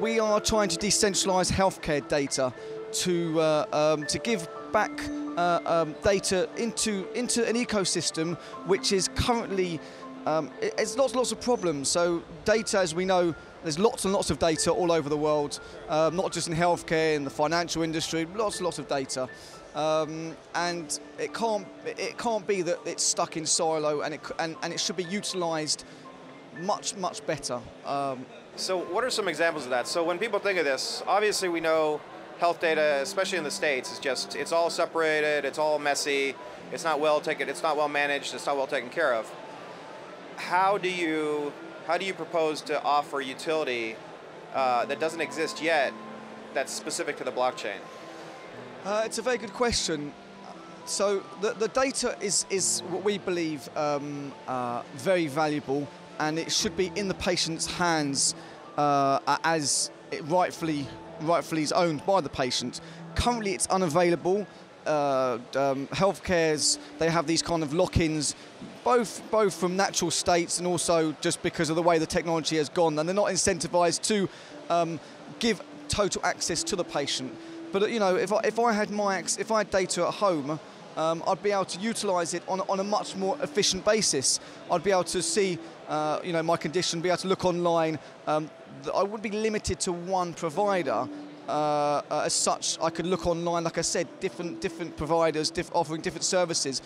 we are trying to decentralize healthcare data to, uh, um, to give back uh, um, data into, into an ecosystem which is currently, um, it, it's lots, lots of problems. So data, as we know, there's lots and lots of data all over the world, um, not just in healthcare, in the financial industry, lots and lots of data. Um, and it can't, it can't be that it's stuck in silo and it, and, and it should be utilized much, much better. So what are some examples of that? So when people think of this, obviously we know health data, especially in the States, is just, it's all separated, it's all messy, it's not well taken, it's not well managed, it's not well taken care of. How do you, how do you propose to offer utility uh, that doesn't exist yet that's specific to the blockchain? Uh, it's a very good question. So the, the data is, is what we believe um, uh, very valuable and it should be in the patient's hands uh, as it rightfully, rightfully is owned by the patient. Currently it's unavailable. Uh, um, healthcares, they have these kind of lock-ins, both, both from natural states and also just because of the way the technology has gone, and they're not incentivized to um, give total access to the patient. But you know, if I, if I had my if I had data at home, um, I'd be able to utilise it on, on a much more efficient basis. I'd be able to see, uh, you know, my condition, be able to look online. Um, I would be limited to one provider. Uh, uh, as such, I could look online, like I said, different different providers diff offering different services.